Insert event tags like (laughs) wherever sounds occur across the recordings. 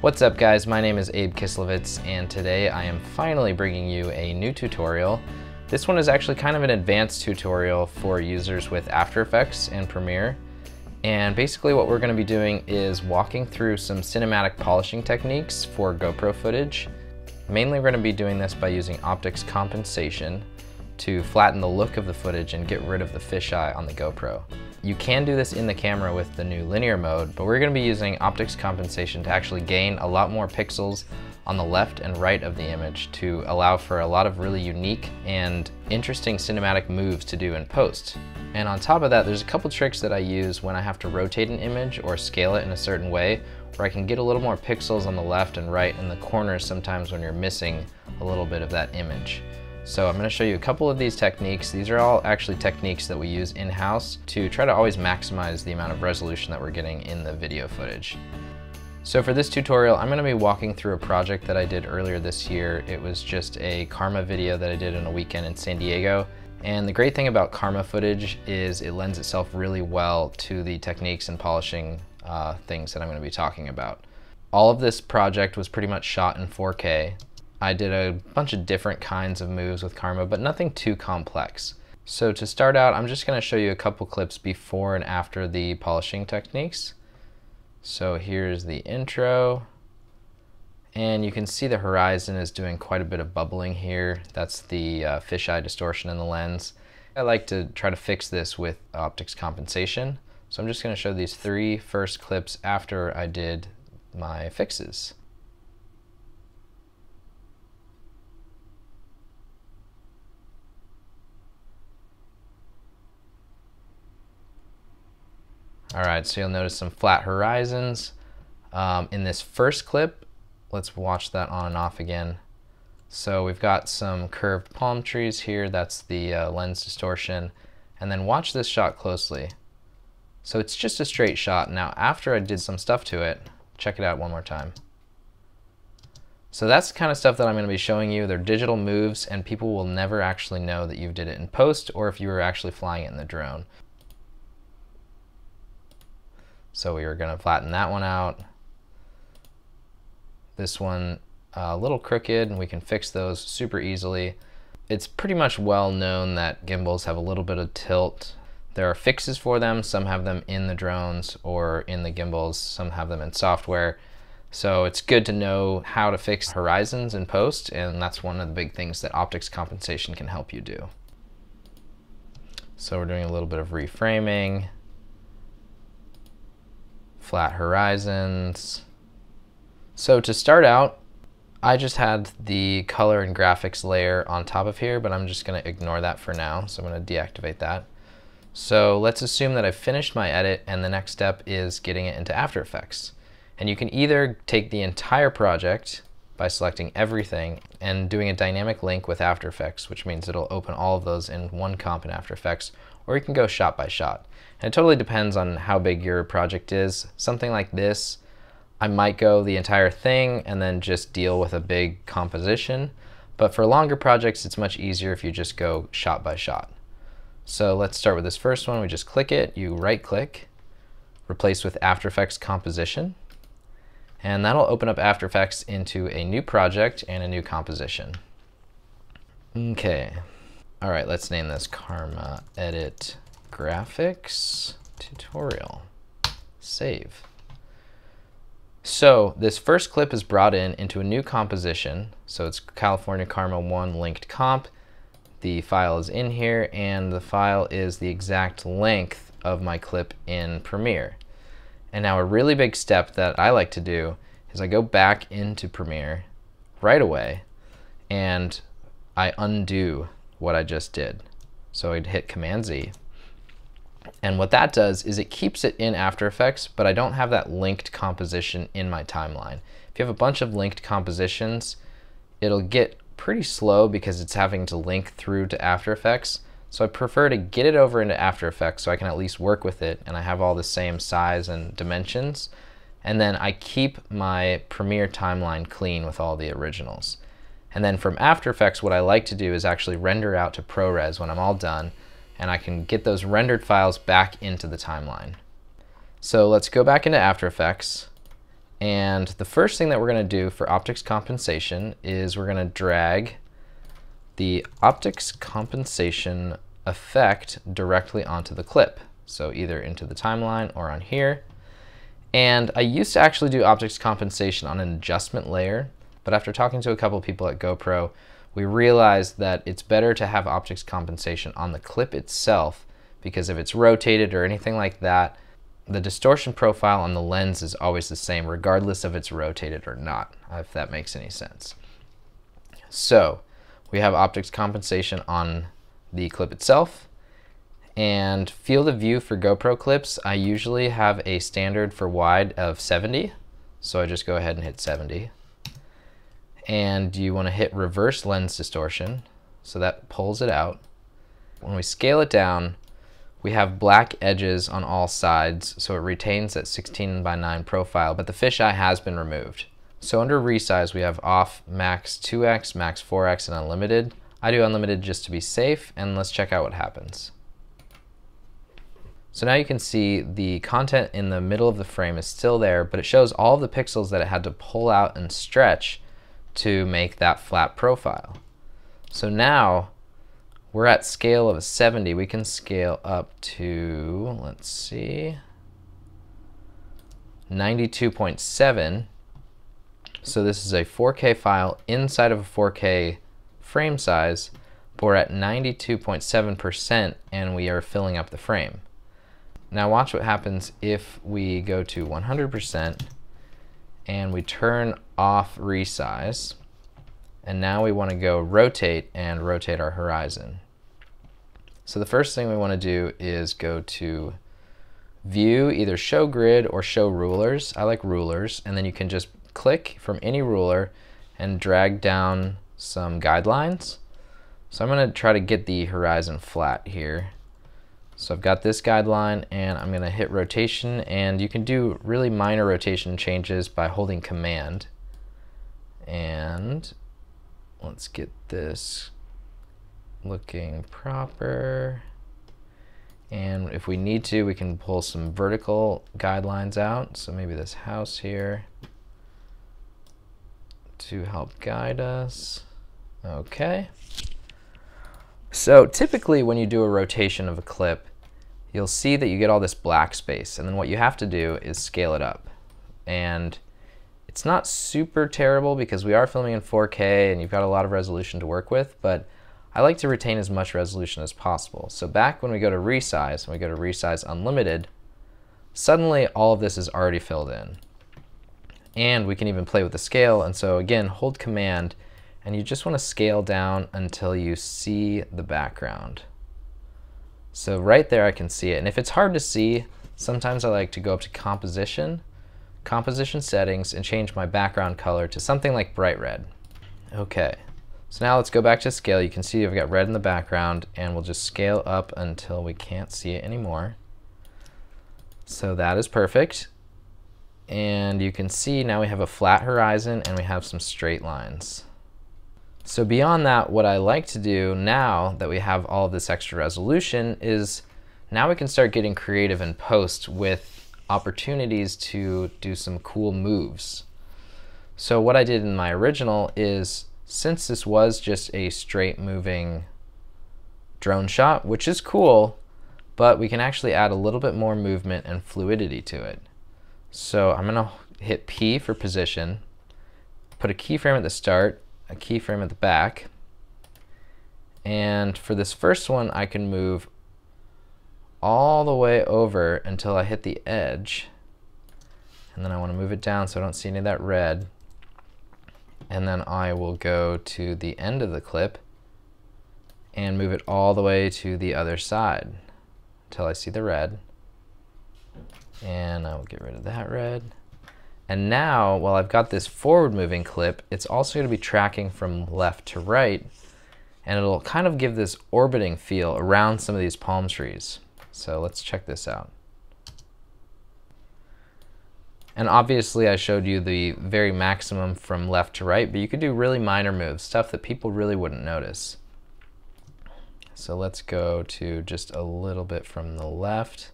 What's up guys, my name is Abe Kislevitz and today I am finally bringing you a new tutorial. This one is actually kind of an advanced tutorial for users with After Effects and Premiere. And basically what we're going to be doing is walking through some cinematic polishing techniques for GoPro footage. Mainly we're going to be doing this by using optics compensation to flatten the look of the footage and get rid of the fisheye on the GoPro. You can do this in the camera with the new linear mode, but we're gonna be using optics compensation to actually gain a lot more pixels on the left and right of the image to allow for a lot of really unique and interesting cinematic moves to do in post. And on top of that, there's a couple tricks that I use when I have to rotate an image or scale it in a certain way, where I can get a little more pixels on the left and right in the corners sometimes when you're missing a little bit of that image. So I'm gonna show you a couple of these techniques. These are all actually techniques that we use in-house to try to always maximize the amount of resolution that we're getting in the video footage. So for this tutorial, I'm gonna be walking through a project that I did earlier this year. It was just a karma video that I did in a weekend in San Diego. And the great thing about karma footage is it lends itself really well to the techniques and polishing uh, things that I'm gonna be talking about. All of this project was pretty much shot in 4K, I did a bunch of different kinds of moves with Karma, but nothing too complex. So to start out, I'm just gonna show you a couple clips before and after the polishing techniques. So here's the intro. And you can see the horizon is doing quite a bit of bubbling here. That's the uh, fisheye distortion in the lens. I like to try to fix this with optics compensation. So I'm just gonna show these three first clips after I did my fixes. All right, so you'll notice some flat horizons. Um, in this first clip, let's watch that on and off again. So we've got some curved palm trees here, that's the uh, lens distortion. And then watch this shot closely. So it's just a straight shot. Now after I did some stuff to it, check it out one more time. So that's the kind of stuff that I'm going to be showing you. They're digital moves and people will never actually know that you did it in post or if you were actually flying it in the drone. So we are going to flatten that one out. This one uh, a little crooked and we can fix those super easily. It's pretty much well known that gimbals have a little bit of tilt. There are fixes for them. Some have them in the drones or in the gimbals. Some have them in software. So it's good to know how to fix horizons in post and that's one of the big things that optics compensation can help you do. So we're doing a little bit of reframing flat horizons. So to start out, I just had the color and graphics layer on top of here, but I'm just gonna ignore that for now. So I'm gonna deactivate that. So let's assume that I've finished my edit and the next step is getting it into After Effects. And you can either take the entire project by selecting everything and doing a dynamic link with After Effects, which means it'll open all of those in one comp in After Effects, or you can go shot by shot. And it totally depends on how big your project is. Something like this, I might go the entire thing and then just deal with a big composition. But for longer projects, it's much easier if you just go shot by shot. So let's start with this first one. We just click it, you right click, replace with After Effects composition. And that'll open up After Effects into a new project and a new composition. Okay. All right, let's name this Karma Edit Graphics Tutorial. Save. So this first clip is brought in into a new composition. So it's California Karma 1 linked comp. The file is in here and the file is the exact length of my clip in Premiere. And now a really big step that I like to do is I go back into Premiere right away and I undo what I just did. So I'd hit Command Z. And what that does is it keeps it in After Effects, but I don't have that linked composition in my timeline. If you have a bunch of linked compositions, it'll get pretty slow because it's having to link through to After Effects. So I prefer to get it over into After Effects so I can at least work with it and I have all the same size and dimensions. And then I keep my Premiere timeline clean with all the originals. And then from After Effects, what I like to do is actually render out to ProRes when I'm all done, and I can get those rendered files back into the timeline. So let's go back into After Effects, And the first thing that we're going to do for optics compensation is we're going to drag the optics compensation effect directly onto the clip. So either into the timeline or on here. And I used to actually do optics compensation on an adjustment layer, but after talking to a couple people at GoPro, we realized that it's better to have optics compensation on the clip itself because if it's rotated or anything like that, the distortion profile on the lens is always the same regardless if it's rotated or not, if that makes any sense. So we have optics compensation on the clip itself. And field of view for GoPro clips, I usually have a standard for wide of 70. So I just go ahead and hit 70. And you want to hit reverse lens distortion. So that pulls it out. When we scale it down, we have black edges on all sides, so it retains that 16 by 9 profile, but the fisheye has been removed. So under resize, we have off, max 2x, max 4x, and unlimited. I do unlimited just to be safe, and let's check out what happens. So now you can see the content in the middle of the frame is still there, but it shows all the pixels that it had to pull out and stretch to make that flat profile. So now we're at scale of 70. We can scale up to, let's see, 92.7. So this is a 4K file inside of a 4K frame size, but we're at 92.7% and we are filling up the frame. Now watch what happens if we go to 100% and we turn off resize. And now we want to go rotate and rotate our horizon. So the first thing we want to do is go to view, either show grid or show rulers. I like rulers. And then you can just click from any ruler and drag down some guidelines. So I'm going to try to get the horizon flat here. So I've got this guideline and I'm going to hit rotation and you can do really minor rotation changes by holding command. And let's get this looking proper. And if we need to, we can pull some vertical guidelines out. So maybe this house here to help guide us. Okay. So typically when you do a rotation of a clip, you'll see that you get all this black space. And then what you have to do is scale it up. And it's not super terrible because we are filming in 4K and you've got a lot of resolution to work with, but I like to retain as much resolution as possible. So back when we go to resize, when we go to resize unlimited, suddenly all of this is already filled in. And we can even play with the scale. And so again, hold command and you just want to scale down until you see the background. So right there I can see it. And if it's hard to see, sometimes I like to go up to composition composition settings, and change my background color to something like bright red. Okay, so now let's go back to scale. You can see I've got red in the background, and we'll just scale up until we can't see it anymore. So that is perfect. And you can see now we have a flat horizon and we have some straight lines. So beyond that, what I like to do now that we have all of this extra resolution is now we can start getting creative in post with opportunities to do some cool moves. So what I did in my original is, since this was just a straight moving drone shot, which is cool, but we can actually add a little bit more movement and fluidity to it. So I'm gonna hit P for position, put a keyframe at the start, a keyframe at the back, and for this first one I can move all the way over until I hit the edge. And then I want to move it down so I don't see any of that red. And then I will go to the end of the clip and move it all the way to the other side until I see the red. And I will get rid of that red. And now, while I've got this forward moving clip, it's also going to be tracking from left to right. And it'll kind of give this orbiting feel around some of these palm trees. So let's check this out. And obviously I showed you the very maximum from left to right, but you could do really minor moves, stuff that people really wouldn't notice. So let's go to just a little bit from the left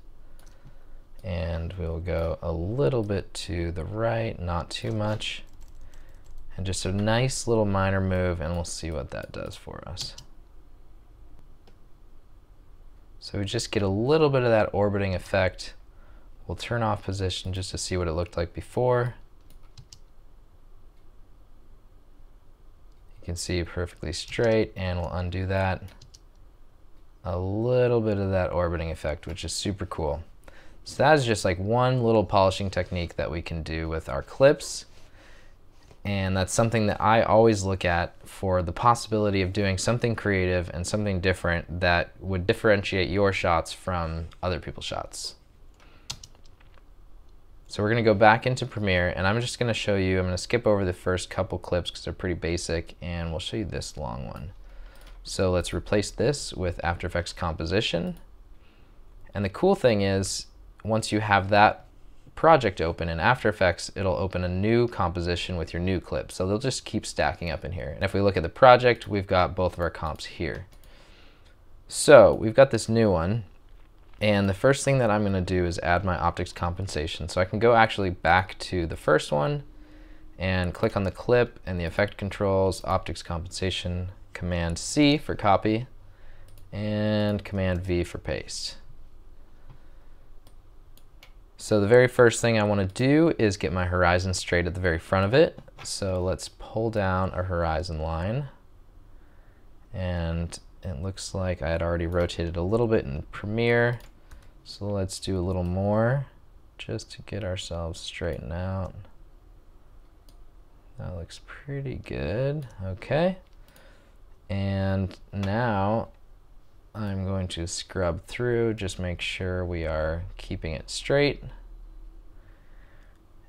And we'll go a little bit to the right, not too much. And just a nice little minor move, and we'll see what that does for us. So we just get a little bit of that orbiting effect. We'll turn off position just to see what it looked like before. You can see perfectly straight, and we'll undo that. A little bit of that orbiting effect, which is super cool. So that is just like one little polishing technique that we can do with our clips. And that's something that I always look at for the possibility of doing something creative and something different that would differentiate your shots from other people's shots. So we're going to go back into Premiere and I'm just going to show you, I'm going to skip over the first couple clips because they're pretty basic and we'll show you this long one. So let's replace this with After Effects Composition. And the cool thing is once you have that project open in After Effects, it'll open a new composition with your new clip. So they'll just keep stacking up in here. And if we look at the project, we've got both of our comps here. So we've got this new one. And the first thing that I'm going to do is add my optics compensation. So I can go actually back to the first one and click on the clip and the effect controls, optics compensation, Command C for copy, and Command V for paste. So the very first thing I want to do is get my horizon straight at the very front of it. So let's pull down a horizon line. And it looks like I had already rotated a little bit in Premiere. So let's do a little more just to get ourselves straightened out. That looks pretty good. Okay. And now I'm going to scrub through, just make sure we are keeping it straight.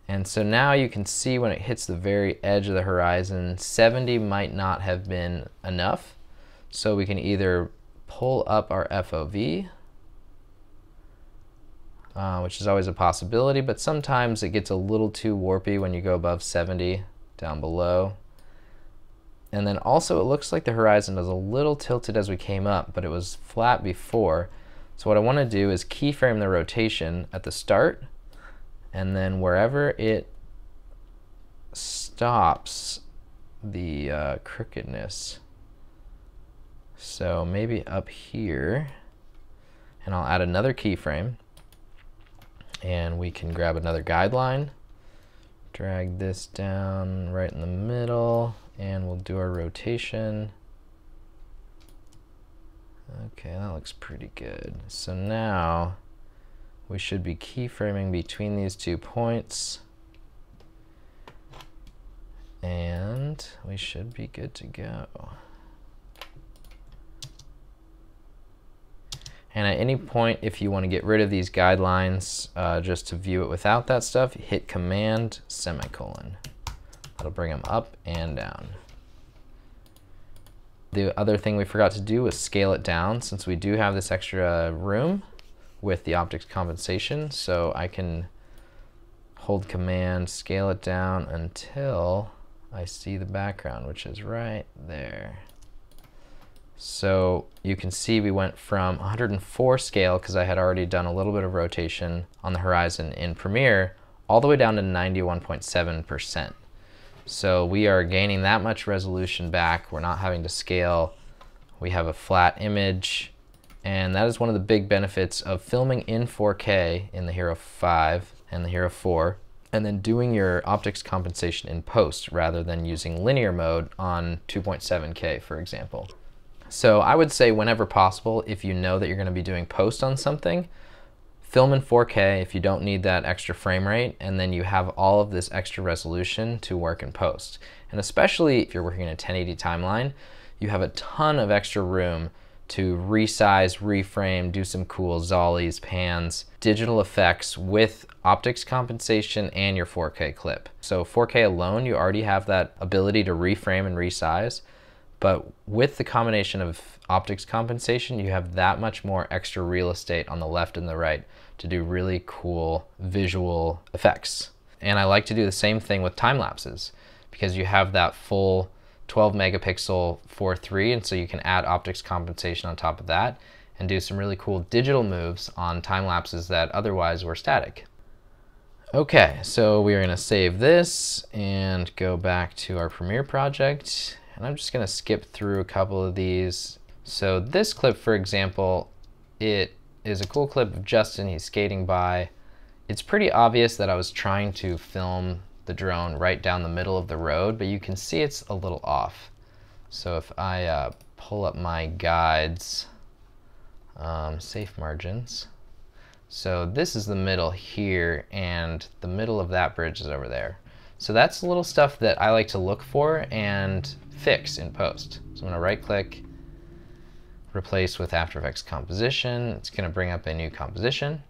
And so now you can see when it hits the very edge of the horizon, 70 might not have been enough. So we can either pull up our FOV, uh, which is always a possibility, but sometimes it gets a little too warpy when you go above 70 down below. And then also it looks like the horizon is a little tilted as we came up, but it was flat before. So what I want to do is keyframe the rotation at the start, and then wherever it stops the uh, crookedness. So maybe up here, and I'll add another keyframe, and we can grab another guideline, drag this down right in the middle, and we'll do our rotation. Okay, that looks pretty good. So now we should be keyframing between these two points. And we should be good to go. And at any point, if you want to get rid of these guidelines, uh, just to view it without that stuff, hit Command semicolon. That'll bring them up and down. The other thing we forgot to do was scale it down since we do have this extra room with the optics compensation. So I can hold command, scale it down until I see the background, which is right there. So you can see we went from 104 scale because I had already done a little bit of rotation on the horizon in Premiere all the way down to 91.7%. So we are gaining that much resolution back. We're not having to scale. We have a flat image. And that is one of the big benefits of filming in 4K in the Hero 5 and the Hero 4, and then doing your optics compensation in post rather than using linear mode on 2.7K, for example. So I would say whenever possible, if you know that you're gonna be doing post on something, film in 4K if you don't need that extra frame rate, and then you have all of this extra resolution to work in post. And especially if you're working in a 1080 timeline, you have a ton of extra room to resize, reframe, do some cool zollies, pans, digital effects with optics compensation and your 4K clip. So 4K alone, you already have that ability to reframe and resize, but with the combination of optics compensation, you have that much more extra real estate on the left and the right to do really cool visual effects. And I like to do the same thing with time lapses because you have that full 12 megapixel 4.3 and so you can add optics compensation on top of that and do some really cool digital moves on time lapses that otherwise were static. Okay, so we are to save this and go back to our Premiere project. And I'm just going to skip through a couple of these. So this clip, for example, it is a cool clip of Justin. He's skating by. It's pretty obvious that I was trying to film the drone right down the middle of the road, but you can see it's a little off. So if I uh, pull up my guides, um, safe margins. So this is the middle here, and the middle of that bridge is over there. So that's the little stuff that I like to look for and fix in post. So I'm gonna right click, replace with After Effects composition. It's gonna bring up a new composition.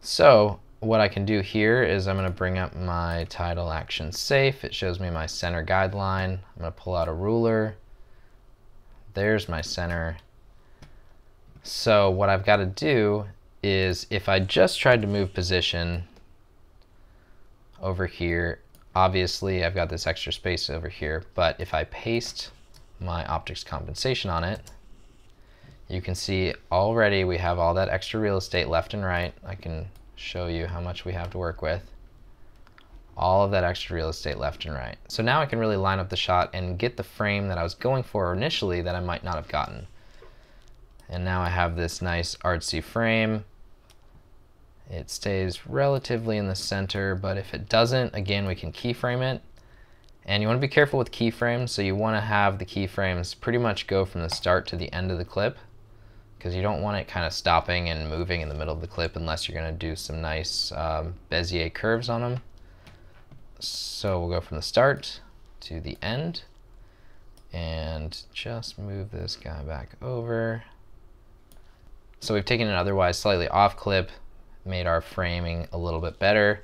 So what I can do here is I'm gonna bring up my title action safe. It shows me my center guideline. I'm gonna pull out a ruler. There's my center. So what I've gotta do is if I just tried to move position over here, obviously I've got this extra space over here, but if I paste my optics compensation on it, you can see already we have all that extra real estate left and right. I can show you how much we have to work with. All of that extra real estate left and right. So now I can really line up the shot and get the frame that I was going for initially that I might not have gotten. And now I have this nice artsy frame. It stays relatively in the center, but if it doesn't, again, we can keyframe it. And you want to be careful with keyframes, so you want to have the keyframes pretty much go from the start to the end of the clip because you don't want it kind of stopping and moving in the middle of the clip unless you're going to do some nice um, Bezier curves on them. So we'll go from the start to the end and just move this guy back over. So we've taken an otherwise slightly off clip, made our framing a little bit better,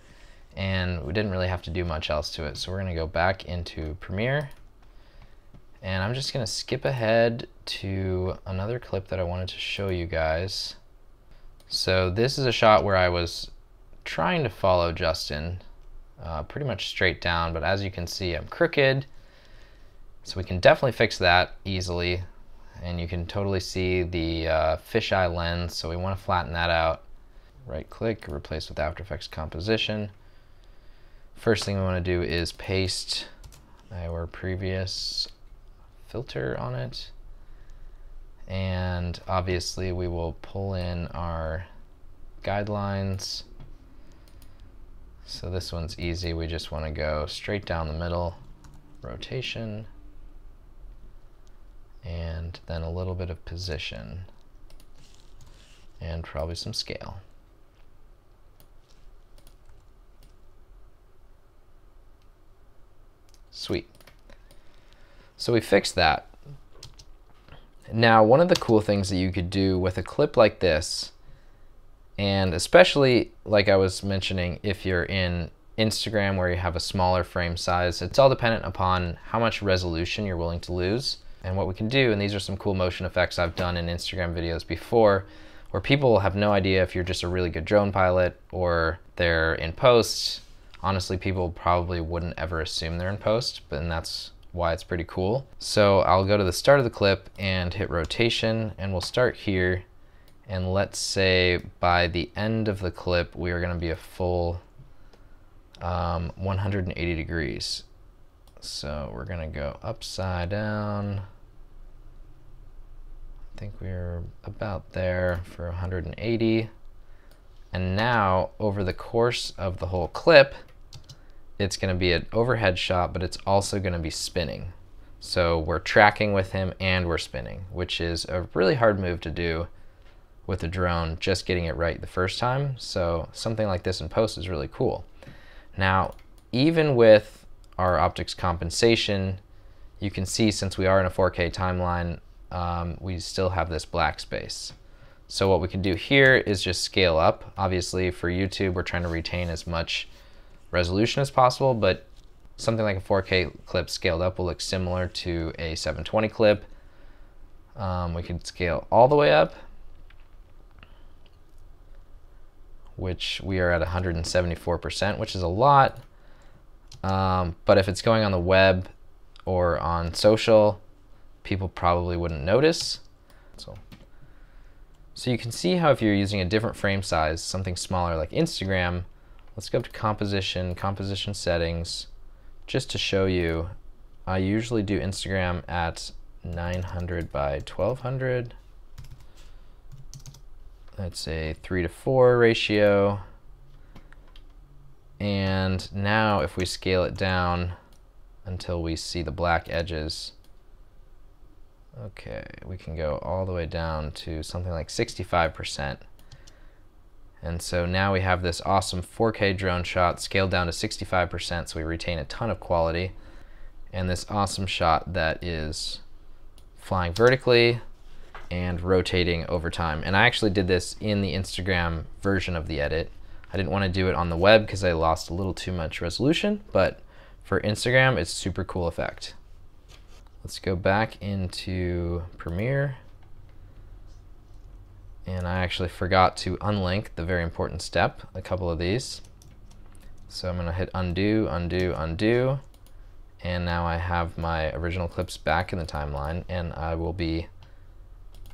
and we didn't really have to do much else to it. So we're going to go back into Premiere and I'm just gonna skip ahead to another clip that I wanted to show you guys. So this is a shot where I was trying to follow Justin uh, pretty much straight down, but as you can see, I'm crooked. So we can definitely fix that easily. And you can totally see the uh, fisheye lens, so we wanna flatten that out. Right click, replace with After Effects composition. First thing we wanna do is paste our previous filter on it. And obviously we will pull in our guidelines. So this one's easy. We just want to go straight down the middle, rotation, and then a little bit of position, and probably some scale. Sweet. So we fixed that. Now, one of the cool things that you could do with a clip like this, and especially like I was mentioning, if you're in Instagram where you have a smaller frame size, it's all dependent upon how much resolution you're willing to lose. And what we can do, and these are some cool motion effects I've done in Instagram videos before, where people have no idea if you're just a really good drone pilot or they're in post. Honestly, people probably wouldn't ever assume they're in post, but and that's why it's pretty cool. So I'll go to the start of the clip and hit rotation and we'll start here. And let's say by the end of the clip, we are gonna be a full um, 180 degrees. So we're gonna go upside down. I think we're about there for 180. And now over the course of the whole clip, it's going to be an overhead shot, but it's also going to be spinning. So we're tracking with him and we're spinning, which is a really hard move to do with a drone, just getting it right the first time. So something like this in post is really cool. Now, even with our optics compensation, you can see since we are in a 4K timeline, um, we still have this black space. So what we can do here is just scale up. Obviously for YouTube, we're trying to retain as much resolution as possible, but something like a 4K clip scaled up will look similar to a 720 clip. Um, we can scale all the way up, which we are at 174%, which is a lot. Um, but if it's going on the web or on social, people probably wouldn't notice. So So you can see how if you're using a different frame size, something smaller like Instagram, let's go up to composition, composition settings, just to show you, I usually do Instagram at 900 by 1200. That's a three to four ratio. And now if we scale it down until we see the black edges, Okay, we can go all the way down to something like 65%. And so now we have this awesome 4K drone shot scaled down to 65% so we retain a ton of quality. And this awesome shot that is flying vertically and rotating over time. And I actually did this in the Instagram version of the edit. I didn't want to do it on the web because I lost a little too much resolution, but for Instagram, it's super cool effect. Let's go back into Premiere. And I actually forgot to unlink the very important step, a couple of these. So I'm going to hit undo, undo, undo. And now I have my original clips back in the timeline and I will be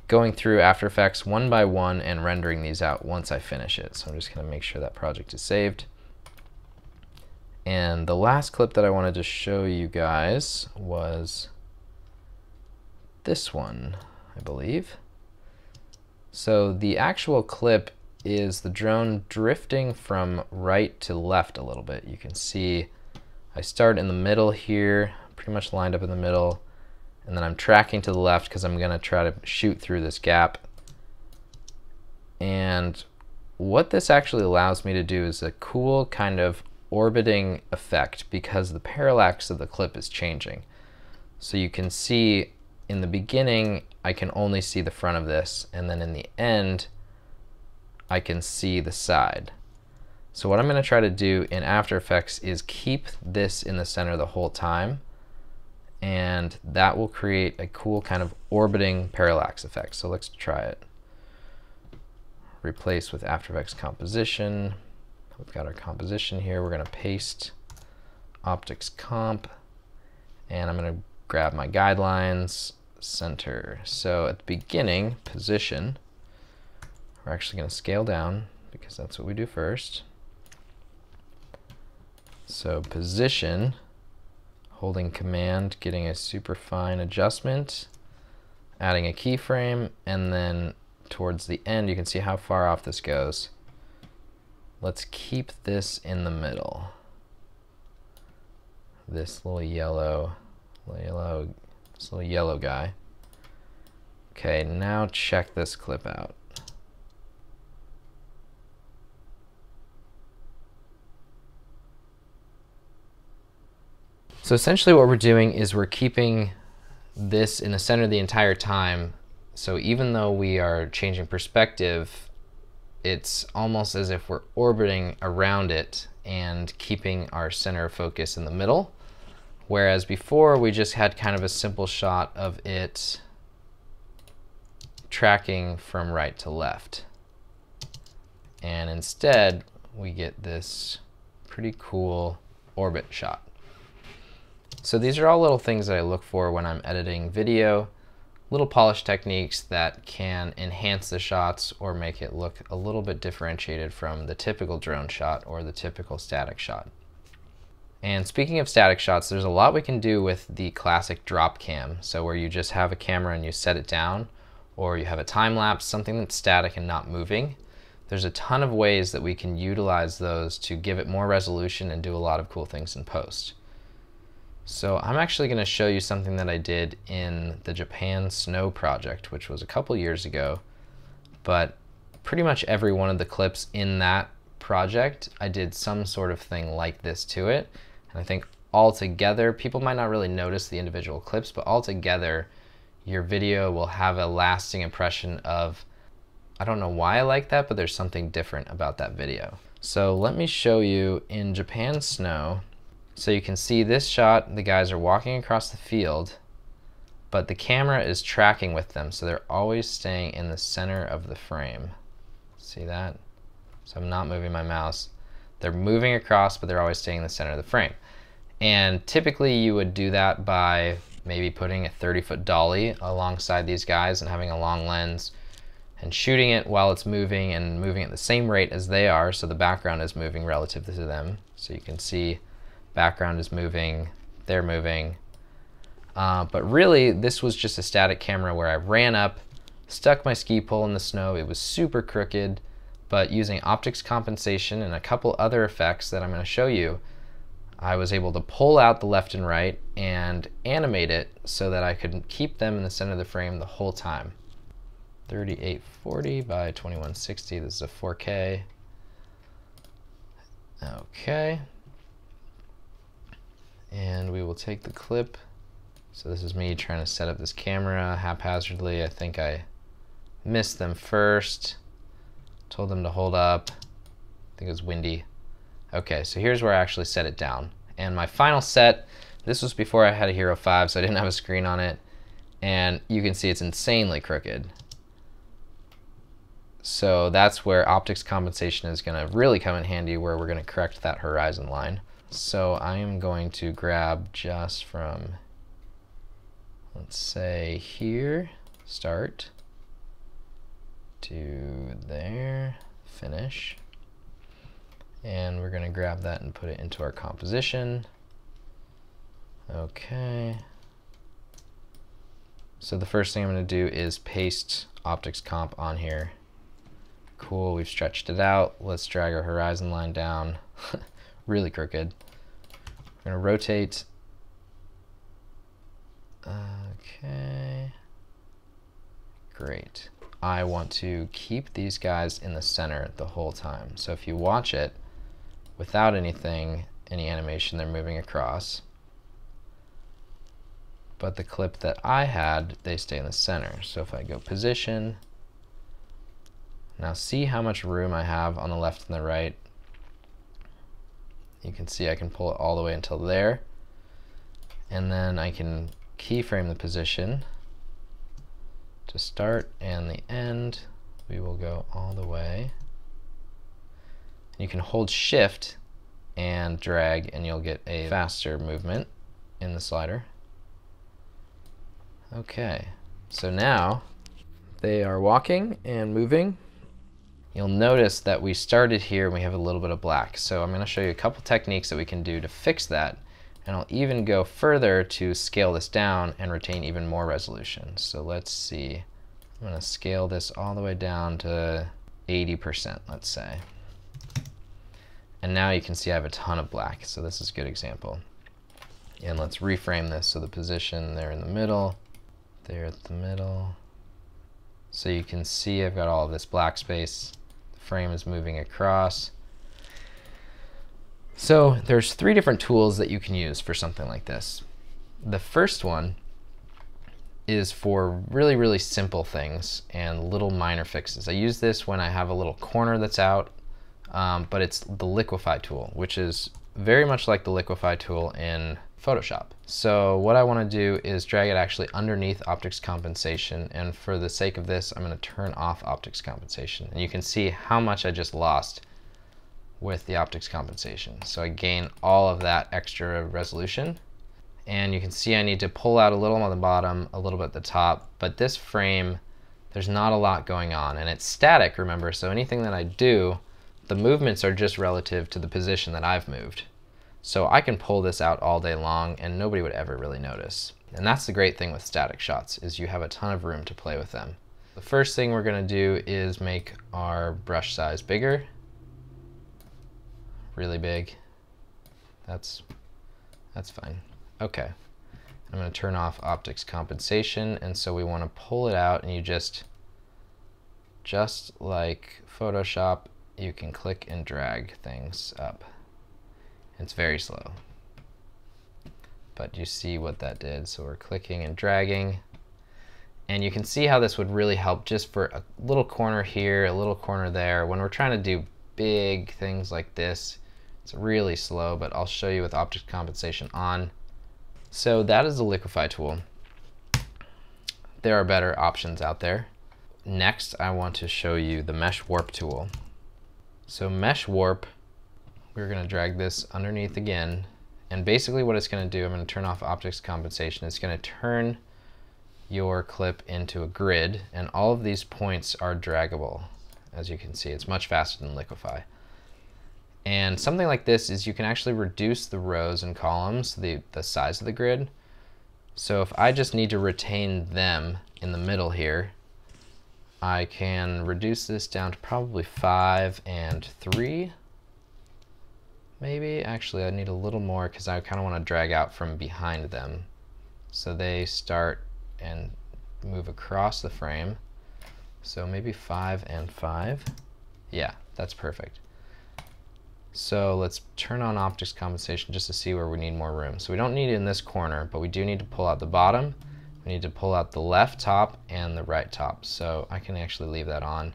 going through After Effects one by one and rendering these out once I finish it. So I'm just going to make sure that project is saved. And the last clip that I wanted to show you guys was this one, I believe. So the actual clip is the drone drifting from right to left a little bit. You can see I start in the middle here, pretty much lined up in the middle, and then I'm tracking to the left because I'm going to try to shoot through this gap. And what this actually allows me to do is a cool kind of orbiting effect because the parallax of the clip is changing. So you can see in the beginning, I can only see the front of this, and then in the end, I can see the side. So what I'm going to try to do in After Effects is keep this in the center the whole time, and that will create a cool kind of orbiting parallax effect. So let's try it. Replace with After Effects composition. We've got our composition here. We're going to paste optics comp, and I'm going to grab my guidelines, center. So at the beginning, position, we're actually going to scale down because that's what we do first. So position, holding command, getting a super fine adjustment, adding a keyframe, and then towards the end you can see how far off this goes. Let's keep this in the middle. This little yellow Yellow, this little yellow guy. Okay, now check this clip out. So essentially what we're doing is we're keeping this in the center the entire time. So even though we are changing perspective, it's almost as if we're orbiting around it and keeping our center of focus in the middle. Whereas before we just had kind of a simple shot of it tracking from right to left. And instead we get this pretty cool orbit shot. So these are all little things that I look for when I'm editing video, little polish techniques that can enhance the shots or make it look a little bit differentiated from the typical drone shot or the typical static shot. And speaking of static shots, there's a lot we can do with the classic drop cam. So where you just have a camera and you set it down, or you have a time lapse, something that's static and not moving. There's a ton of ways that we can utilize those to give it more resolution and do a lot of cool things in post. So I'm actually going to show you something that I did in the Japan Snow project, which was a couple years ago. But pretty much every one of the clips in that project, I did some sort of thing like this to it. And I think altogether, people might not really notice the individual clips, but altogether, your video will have a lasting impression of, I don't know why I like that, but there's something different about that video. So let me show you in Japan snow. So you can see this shot, the guys are walking across the field, but the camera is tracking with them. So they're always staying in the center of the frame. See that? So I'm not moving my mouse. They're moving across, but they're always staying in the center of the frame. And typically you would do that by maybe putting a 30 foot dolly alongside these guys and having a long lens and shooting it while it's moving and moving at the same rate as they are. So the background is moving relative to them. So you can see background is moving, they're moving. Uh, but really, this was just a static camera where I ran up, stuck my ski pole in the snow. It was super crooked, but using optics compensation and a couple other effects that I'm going to show you, I was able to pull out the left and right and animate it so that I could keep them in the center of the frame the whole time. 3840 by 2160. This is a 4K. Okay. And we will take the clip. So this is me trying to set up this camera haphazardly. I think I missed them first. Told them to hold up. I think it was windy. Okay, so here's where I actually set it down. And my final set, this was before I had a Hero 5, so I didn't have a screen on it. And you can see it's insanely crooked. So that's where optics compensation is going to really come in handy where we're going to correct that horizon line. So I am going to grab just from, let's say here, start, to there, finish. And we're going to grab that and put it into our composition. Okay. So the first thing I'm going to do is paste optics comp on here. Cool, we've stretched it out. Let's drag our horizon line down. (laughs) really crooked. We're gonna rotate. Okay. Great. I want to keep these guys in the center the whole time. So if you watch it without anything, any animation, they're moving across. But the clip that I had, they stay in the center. So if I go position, now see how much room I have on the left and the right. You can see I can pull it all the way until there. And then I can keyframe the position to start and the end. We will go all the way. You can hold shift and drag and you'll get a faster movement in the slider. Okay, so now they are walking and moving you'll notice that we started here and we have a little bit of black. So I'm going to show you a couple techniques that we can do to fix that. And I'll even go further to scale this down and retain even more resolution. So let's see. I'm going to scale this all the way down to 80%, let's say. And now you can see I have a ton of black, so this is a good example. And let's reframe this so the position there in the middle, there at the middle. So you can see I've got all this black space The frame is moving across. So there's three different tools that you can use for something like this. The first one is for really, really simple things and little minor fixes. I use this when I have a little corner that's out, um, but it's the liquify tool, which is very much like the liquify tool in Photoshop. So what I want to do is drag it actually underneath optics compensation and for the sake of this I'm going to turn off optics compensation and you can see how much I just lost with the optics compensation. So I gain all of that extra resolution and you can see I need to pull out a little on the bottom, a little bit at the top, but this frame there's not a lot going on and it's static remember so anything that I do the movements are just relative to the position that I've moved. So I can pull this out all day long and nobody would ever really notice. And that's the great thing with static shots is you have a ton of room to play with them. The first thing we're gonna do is make our brush size bigger. Really big. That's, that's fine. Okay. I'm gonna turn off optics compensation and so we wanna pull it out and you just, just like Photoshop, you can click and drag things up. It's very slow. But you see what that did. So we're clicking and dragging. And you can see how this would really help just for a little corner here, a little corner there. When we're trying to do big things like this, it's really slow, but I'll show you with optics compensation on. So that is the liquify tool. There are better options out there. Next, I want to show you the mesh warp tool. So mesh warp we're going to drag this underneath again. And basically what it's going to do, I'm going to turn off optics compensation. It's going to turn your clip into a grid, and all of these points are draggable. As you can see, it's much faster than Liquify. And something like this is you can actually reduce the rows and columns, the, the size of the grid. So if I just need to retain them in the middle here, I can reduce this down to probably 5 and 3. Maybe, actually I need a little more because I kind of want to drag out from behind them. So they start and move across the frame. So maybe 5 and 5. Yeah, that's perfect. So let's turn on optics compensation just to see where we need more room. So we don't need it in this corner, but we do need to pull out the bottom. We need to pull out the left top and the right top. So I can actually leave that on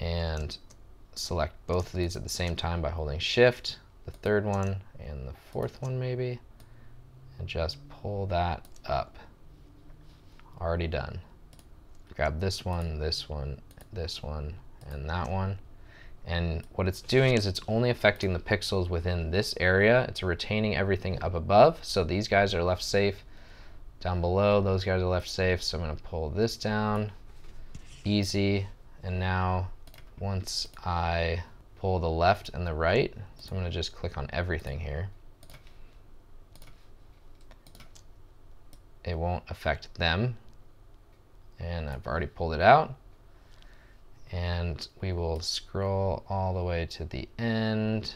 and select both of these at the same time by holding shift, the third one and the fourth one maybe, and just pull that up. Already done. Grab this one, this one, this one, and that one. And what it's doing is it's only affecting the pixels within this area. It's retaining everything up above. So these guys are left safe. Down below, those guys are left safe. So I'm gonna pull this down, easy. And now once I pull the left and the right, so I'm gonna just click on everything here. It won't affect them. And I've already pulled it out and we will scroll all the way to the end.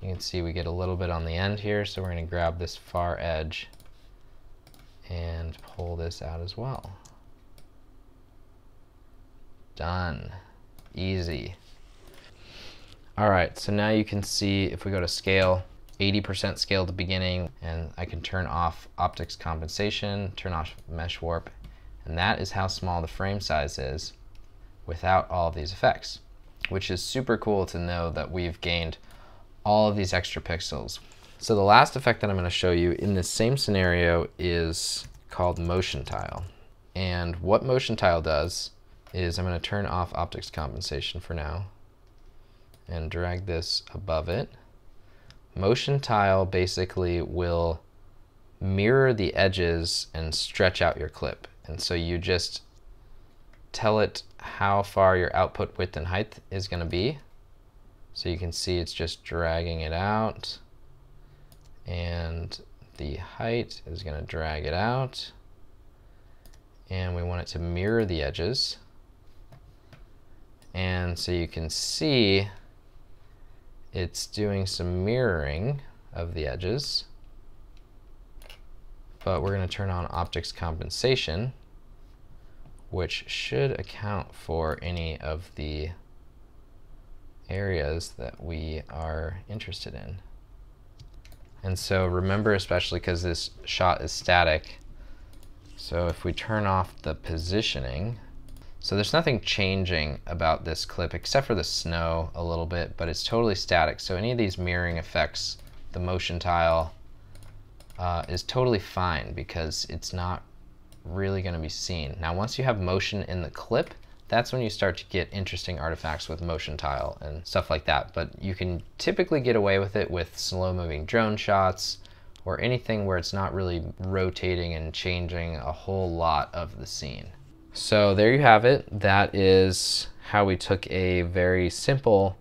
You can see we get a little bit on the end here, so we're going to grab this far edge and pull this out as well. Done. Easy. All right, so now you can see if we go to scale, 80% scale at the beginning, and I can turn off optics compensation, turn off mesh warp, and that is how small the frame size is without all of these effects, which is super cool to know that we've gained all of these extra pixels. So the last effect that I'm going to show you in this same scenario is called motion tile. And what motion tile does is I'm going to turn off optics compensation for now and drag this above it. Motion tile basically will mirror the edges and stretch out your clip. And so you just tell it how far your output width and height is going to be. So you can see it's just dragging it out and the height is going to drag it out. And we want it to mirror the edges. And so you can see it's doing some mirroring of the edges. But we're going to turn on optics compensation which should account for any of the areas that we are interested in. And so remember, especially because this shot is static, so if we turn off the positioning, so there's nothing changing about this clip except for the snow a little bit, but it's totally static. So any of these mirroring effects, the motion tile, uh, is totally fine because it's not really going to be seen. Now once you have motion in the clip, that's when you start to get interesting artifacts with motion tile and stuff like that. But you can typically get away with it with slow moving drone shots or anything where it's not really rotating and changing a whole lot of the scene. So there you have it. That is how we took a very simple,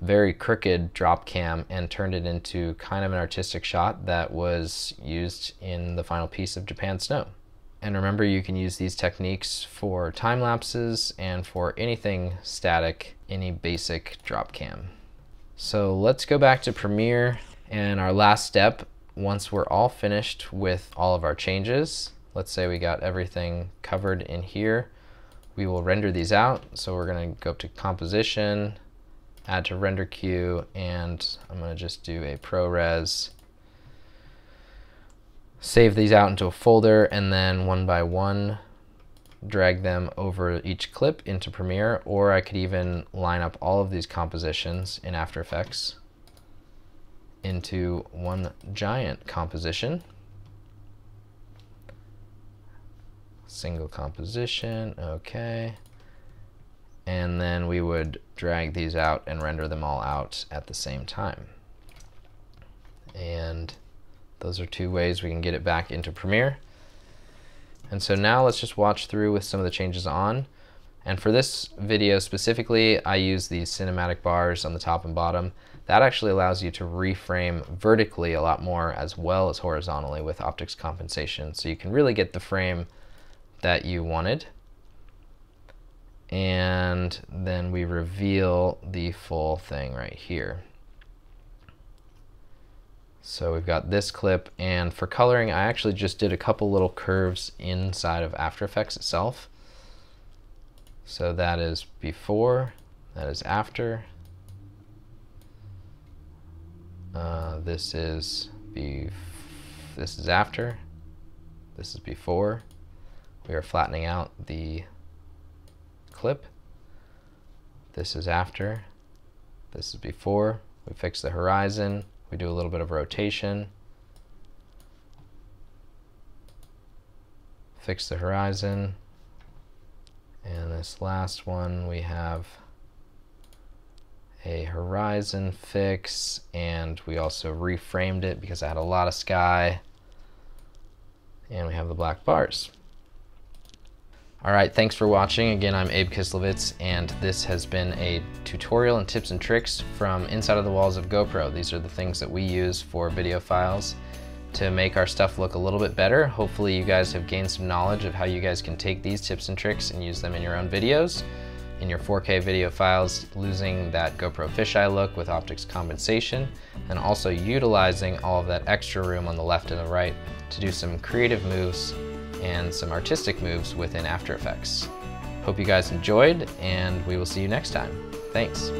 very crooked drop cam and turned it into kind of an artistic shot that was used in the final piece of Japan Snow. And remember, you can use these techniques for time lapses and for anything static, any basic drop cam. So let's go back to Premiere and our last step, once we're all finished with all of our changes, let's say we got everything covered in here, we will render these out. So we're gonna go up to composition, add to render queue, and I'm gonna just do a ProRes save these out into a folder and then one by one drag them over each clip into Premiere or I could even line up all of these compositions in After Effects into one giant composition. Single composition, okay. And then we would drag these out and render them all out at the same time. And those are two ways we can get it back into Premiere. And so now let's just watch through with some of the changes on. And for this video specifically, I use these cinematic bars on the top and bottom. That actually allows you to reframe vertically a lot more as well as horizontally with optics compensation. So you can really get the frame that you wanted. And then we reveal the full thing right here. So we've got this clip, and for coloring, I actually just did a couple little curves inside of After Effects itself. So that is before, that is after. Uh, this is be this is after, this is before. We are flattening out the clip. This is after, this is before. We fix the horizon, we do a little bit of rotation. Fix the horizon. And this last one we have a horizon fix and we also reframed it because I had a lot of sky and we have the black bars. All right, thanks for watching. Again, I'm Abe Kislevitz, and this has been a tutorial and tips and tricks from inside of the walls of GoPro. These are the things that we use for video files to make our stuff look a little bit better. Hopefully you guys have gained some knowledge of how you guys can take these tips and tricks and use them in your own videos, in your 4K video files, losing that GoPro fisheye look with optics compensation, and also utilizing all of that extra room on the left and the right to do some creative moves and some artistic moves within After Effects. Hope you guys enjoyed, and we will see you next time. Thanks.